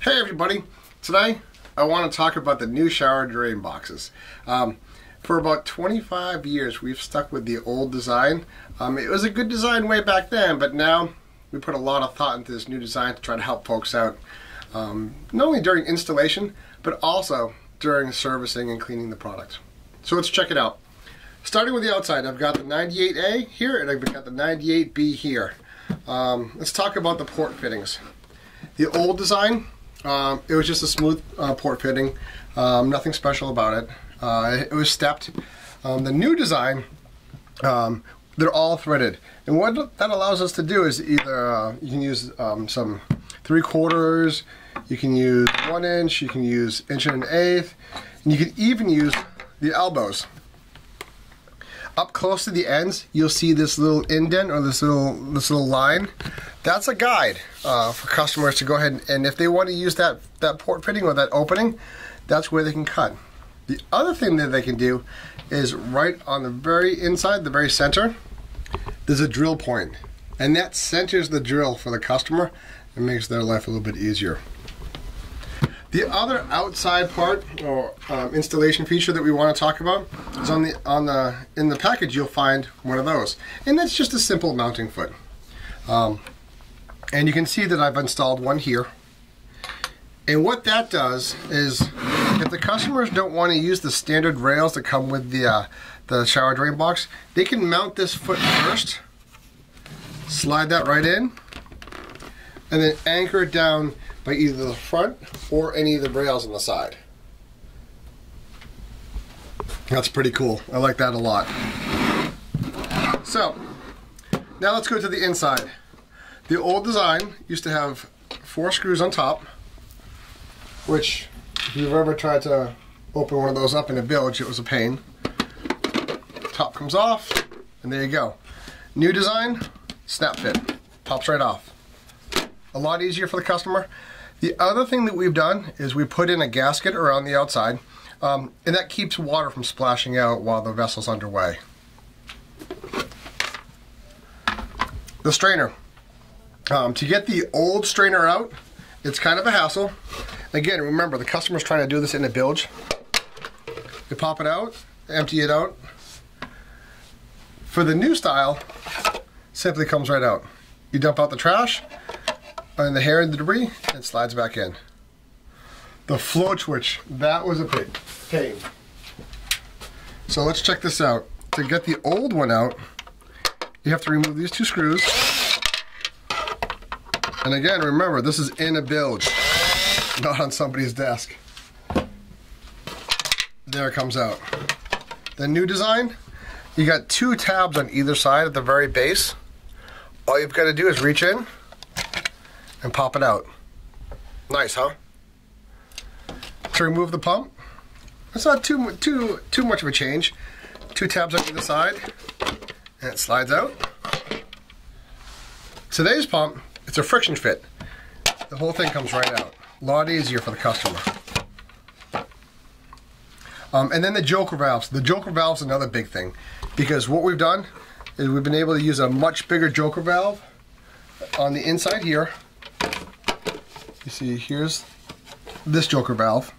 Hey everybody! Today I want to talk about the new shower drain boxes. Um, for about 25 years we've stuck with the old design. Um, it was a good design way back then, but now we put a lot of thought into this new design to try to help folks out. Um, not only during installation, but also during servicing and cleaning the product. So let's check it out. Starting with the outside, I've got the 98A here and I've got the 98B here. Um, let's talk about the port fittings. The old design um, it was just a smooth uh, port fitting, um, nothing special about it. Uh, it was stepped. Um, the new design, um, they're all threaded. And what that allows us to do is either uh, you can use um, some three quarters, you can use one inch, you can use inch and an eighth, and you can even use the elbows up close to the ends, you'll see this little indent or this little this little line. That's a guide uh, for customers to go ahead and, and if they want to use that that port fitting or that opening, that's where they can cut. The other thing that they can do is right on the very inside, the very center, there's a drill point, and that centers the drill for the customer and makes their life a little bit easier. The other outside part or um, installation feature that we want to talk about is on the on the in the package you'll find one of those, and that's just a simple mounting foot. Um, and you can see that I've installed one here. And what that does is, if the customers don't want to use the standard rails that come with the uh, the shower drain box, they can mount this foot first, slide that right in, and then anchor it down by either the front or any of the rails on the side. That's pretty cool. I like that a lot. So, now let's go to the inside. The old design used to have four screws on top, which if you've ever tried to open one of those up in a bilge, it was a pain. Top comes off, and there you go. New design, snap fit, pops right off. A lot easier for the customer. The other thing that we've done is we put in a gasket around the outside, um, and that keeps water from splashing out while the vessel's underway. The strainer. Um, to get the old strainer out, it's kind of a hassle. Again, remember, the customer's trying to do this in a bilge. You pop it out, empty it out. For the new style, simply comes right out. You dump out the trash, and the hair and the debris, and slides back in. The float switch, that was a pain. So let's check this out. To get the old one out, you have to remove these two screws. And again, remember, this is in a bilge, not on somebody's desk. There it comes out. The new design, you got two tabs on either side at the very base. All you've got to do is reach in, and pop it out. Nice, huh? To remove the pump, it's not too too too much of a change. Two tabs on either side, and it slides out. Today's pump, it's a friction fit. The whole thing comes right out. A lot easier for the customer. Um, and then the joker valves. The joker valve's another big thing because what we've done is we've been able to use a much bigger joker valve on the inside here you see, here's this joker valve.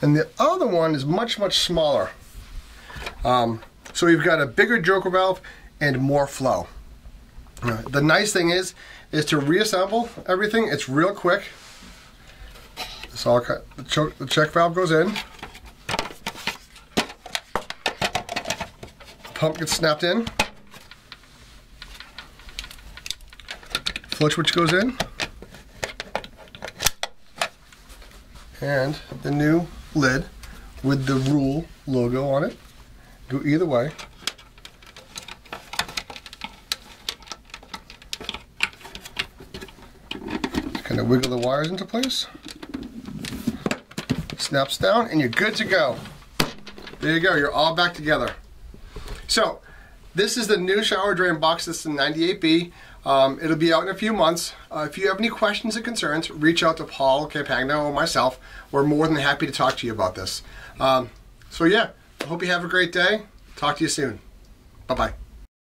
And the other one is much, much smaller. Um, so we've got a bigger joker valve and more flow. The nice thing is, is to reassemble everything, it's real quick. So the, choke, the check valve goes in. The pump gets snapped in. Float switch goes in. And the new lid with the rule logo on it. Go either way. Kind of wiggle the wires into place. Snaps down and you're good to go. There you go, you're all back together. So, this is the new shower drain box. This is the 98B. Um, it'll be out in a few months. Uh, if you have any questions or concerns, reach out to Paul Campagna or myself. We're more than happy to talk to you about this. Um, so yeah, I hope you have a great day. Talk to you soon. Bye-bye.